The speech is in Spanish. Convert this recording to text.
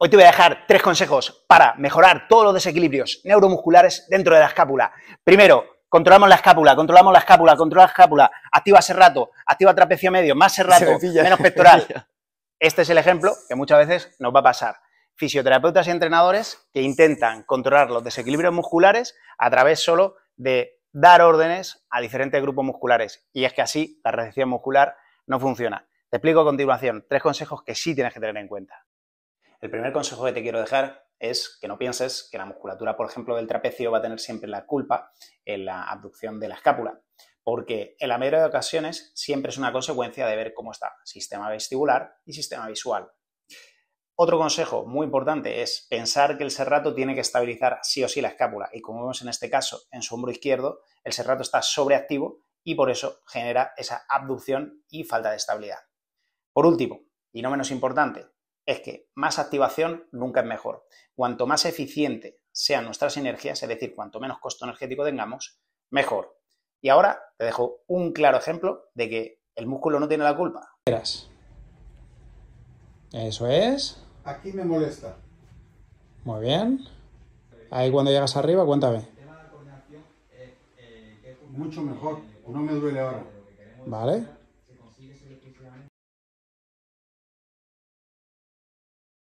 Hoy te voy a dejar tres consejos para mejorar todos los desequilibrios neuromusculares dentro de la escápula. Primero, controlamos la escápula, controlamos la escápula, controla la escápula, activa serrato, activa trapecio medio, más serrato, menos pectoral. Este es el ejemplo que muchas veces nos va a pasar. Fisioterapeutas y entrenadores que intentan controlar los desequilibrios musculares a través solo de dar órdenes a diferentes grupos musculares. Y es que así la recepción muscular no funciona. Te explico a continuación tres consejos que sí tienes que tener en cuenta. El primer consejo que te quiero dejar es que no pienses que la musculatura, por ejemplo, del trapecio va a tener siempre la culpa en la abducción de la escápula, porque en la mayoría de ocasiones siempre es una consecuencia de ver cómo está sistema vestibular y sistema visual. Otro consejo muy importante es pensar que el serrato tiene que estabilizar sí o sí la escápula y como vemos en este caso en su hombro izquierdo, el serrato está sobreactivo y por eso genera esa abducción y falta de estabilidad. Por último, y no menos importante, es que más activación nunca es mejor. Cuanto más eficiente sean nuestras energías, es decir, cuanto menos costo energético tengamos, mejor. Y ahora te dejo un claro ejemplo de que el músculo no tiene la culpa. Eso es. Aquí me molesta. Muy bien. Ahí cuando llegas arriba, cuéntame. Mucho mejor. No me duele ahora. Vale.